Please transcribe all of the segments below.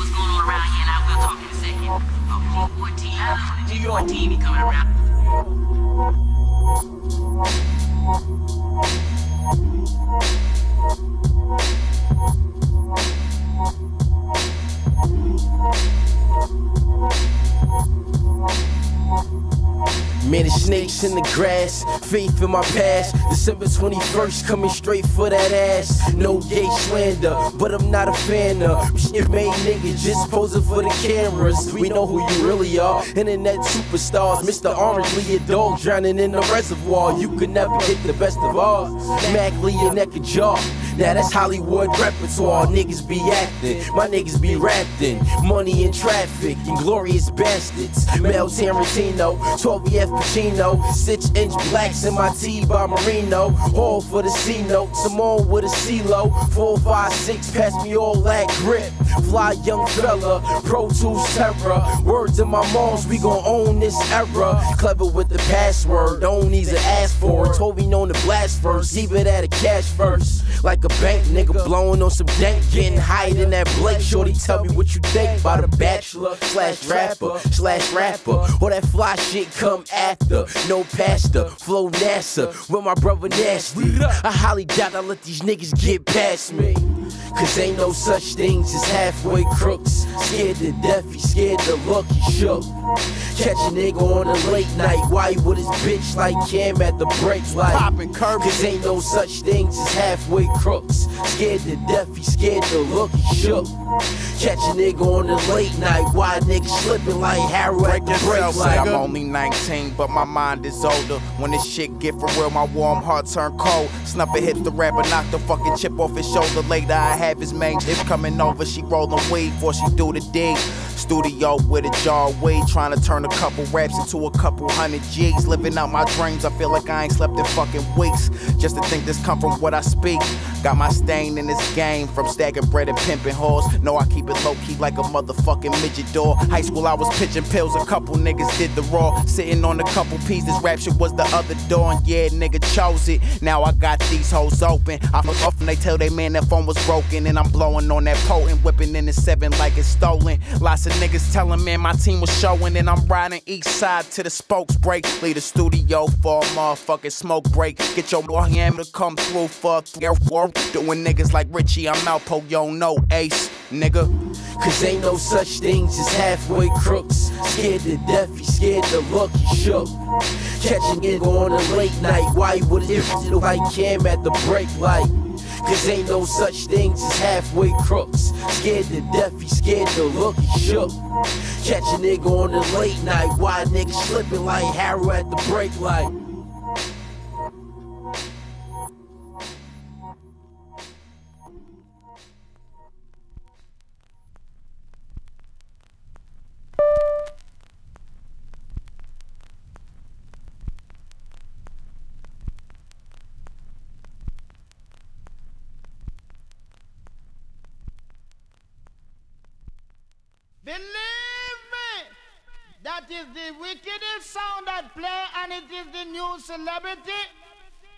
what's going on around here, and I will talk in a second. Oh, G14, the G14 coming around. The snakes in the grass, faith in my past. December 21st, coming straight for that ass. No gay slander, but I'm not a fan of shit made niggas just posing for the cameras. We know who you really are. Internet superstars, Mr. Orange Lee, a dog drowning in the reservoir. You could never get the best of ours. Mac Lee, your neck a jaw. Now that's Hollywood repertoire. Niggas be acting, my niggas be rapping. Money and traffic, inglorious bastards. Mel Tarantino, 12 Pacino, six inch blacks in my T by Marino. All for the C note, Simone with a CeeLo. Four, five, six, pass me all that grip. Fly young fella, Pro Tools terror. Words in my moms, we gon' own this era. Clever with the password, don't need to ask for it. Told me known to blast first, leave it at a cash first. Like a bank nigga blowing on some dank, getting higher than that Blake. Shorty, tell me what you think about a bachelor slash rapper slash rapper. All that fly shit come after. No pastor, flow NASA with my brother Nasty. I highly doubt I let these niggas get past me. Cause ain't no such things as halfway crooks. Scared to death, he scared to look, he shook. Catch a nigga on a late night, why with his bitch like Cam at the brakes, light. Poppin' curb Cause ain't no such things as halfway crooks. Scared to death, he scared to look, he shook. Catch a nigga on a late night, why nigga slipping like Harrow at the Yourself, say I'm only 19, but my mind is older. When this shit get for real, my warm heart turn cold. Snuffer hits the rapper, knock the fucking chip off his shoulder. Later, I have his main if coming over. She rollin' weed before she do the dig. Studio with a jar of weed, trying to turn a couple raps into a couple hundred G's. Living out my dreams, I feel like I ain't slept in fucking weeks. Just to think this come from what I speak. Got my stain in this game from stacking bread and pimping whores. Know I keep it low key like a motherfucking midget door. High school, I was pitching pills, a couple niggas did the raw. Sitting on a couple P's, this rap shit was the other door. And yeah, nigga chose it. Now I got these hoes open. I fuck off and they tell they man that phone was broken. And I'm blowing on that potent, whipping in the seven like it's stolen. Lots of niggas telling man my team was showing. And I'm riding east side to the spokes break. Leave the studio for a motherfucking smoke break. Get your ham to come through for a three four. Doing niggas like Richie, I'm Alpo, yo, no ace, nigga. Cause ain't no such things as halfway crooks. Scared to death, he scared to look, he shook. Catching it on a late night, why would it like Cam at the break light? Cause ain't no such things as halfway crooks. Scared to death, he scared to look, he shook. Catch a nigga on a late night, why nigga slipping like Harrow at the break light? Believe me, that is the wickedest sound at play, and it is the new celebrity.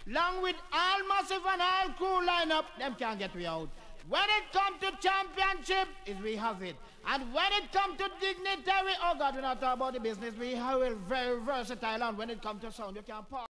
Along with all massive and all cool lineup, them can't get we out. When it come to championship, is we have it. And when it come to dignitary, oh God, we're not talking about the business. We have it very versatile. And when it come to sound, you can't pause.